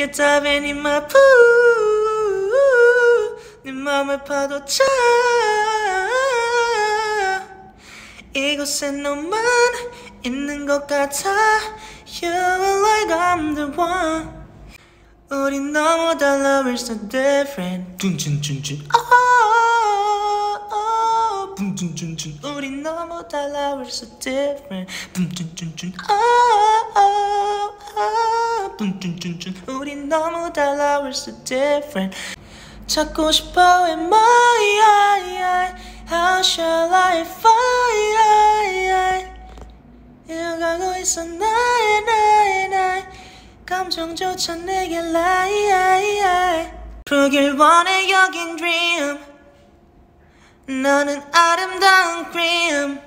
You're diving in my pool 네 맘을 파도쳐 이곳에 너만 있는 것 같아 You are like I'm the one 우린 너무 달라 We're so different oh, 둔둔둔둔 우린 너무 달라 We're so different 둔둔둔둔 둔둔둔둔 우린 너무 달라 We're so different. 찾고 싶어 in my eye How shall I find 이어가고 있어 나의 나의 나의. 감정조차 내게 lie 풀길 원해 여긴 dream. 너는 아름다운 cream.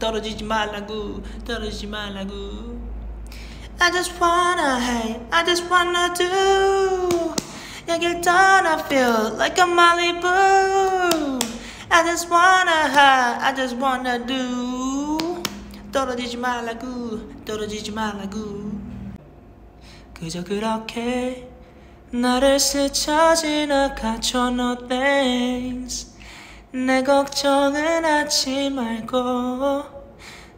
떨어지지 말라고 떨어지지 말라고 I just wanna hate I just wanna do 여길 떠나 feel like a Malibu I just wanna hide I just wanna do 떨어지지 말라고 떨어지지 말라고 그저 그렇게 나를 스쳐 지나가줘 no thanks 내 걱정은 하지 말고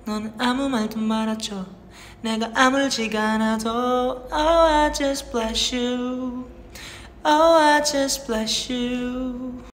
넌 아무 말도 말아줘 내가 아물지가 않아도 Oh I just bless you Oh I just bless you